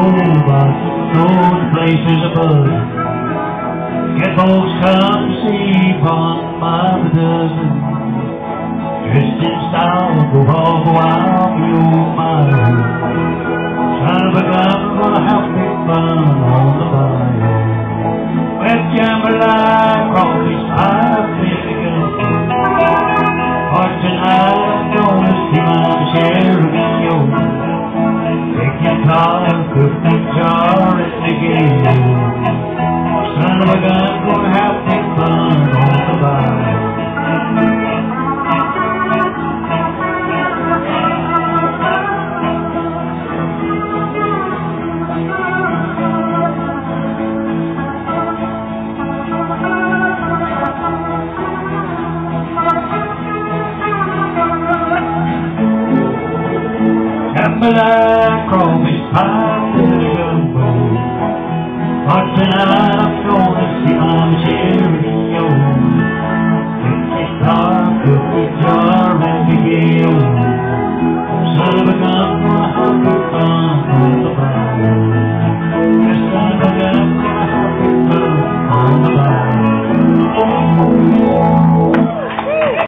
over Go to places above. Get folks come to see Upon my dozen Dressed in style for all the while. black on his pine and gumbo. Watching out.